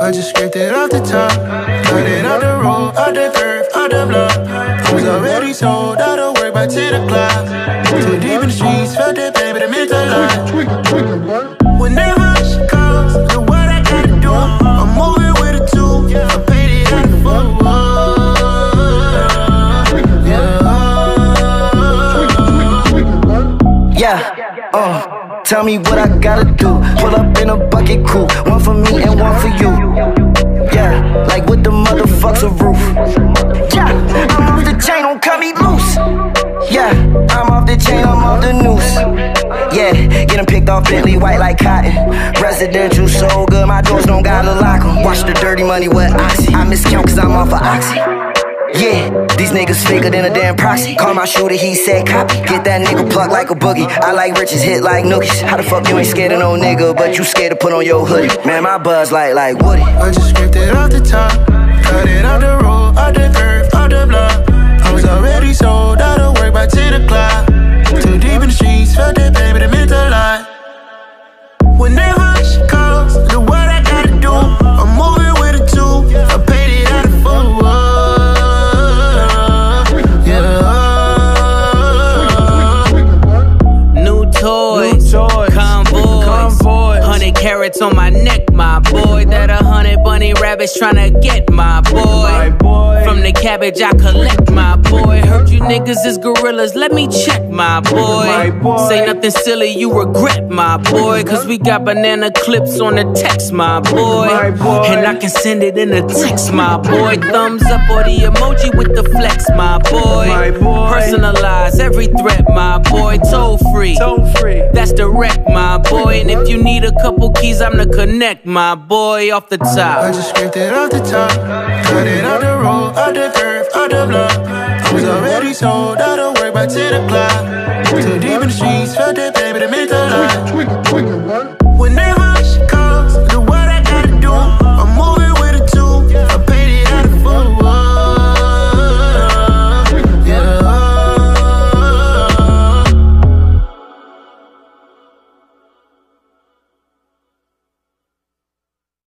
I just scraped it off the top, got it out the road, out the curve, out the block. I was already sold out of work by 10 o'clock. Too deep in the streets, felt that pain, but it meant a lot. Whenever she calls, look what I gotta do. I'm moving with a two, I paid it out the full. Yeah, uh, tell me what I gotta do. Pull up in a bucket crew, one for me and one for you. Yeah, like with the motherfuck's a roof. Yeah, I'm off the chain, don't cut me loose. Yeah, I'm off the chain, I'm off the noose. Yeah, getting picked off Bentley white like cotton. Residential so good, my doors don't gotta lock 'em. Watch the dirty money with Oxy. I miscount cause I'm off of Oxy. Yeah, these niggas faker than a damn proxy. Call my shooter, he said copy. Get that nigga plucked like a boogie. I like riches, hit like nookies. How the fuck you ain't scared of no nigga, but you scared to put on your hoodie? Man, my buzz like like Woody. I just scraped it off the top, cut it out the road, out the carats on my neck, my boy. That a hundred bunny rabbits tryna get my boy. From the cabbage I collect, my boy. Heard you niggas is gorillas, let me check, my boy. Say nothing silly, you regret, my boy. Cause we got banana clips on the text, my boy. And I can send it in a text, my boy. Thumbs up or the emoji with the flex, my boy. Personalize every threat, my boy. Toll free. That's direct, my boy. And if you need a couple keys, I'm the connect, my boy. Off the top. I top. just scraped it off the top, cut it out the the curve, out the block. I was already sold out of work by 10 o'clock. Too deep in the streets,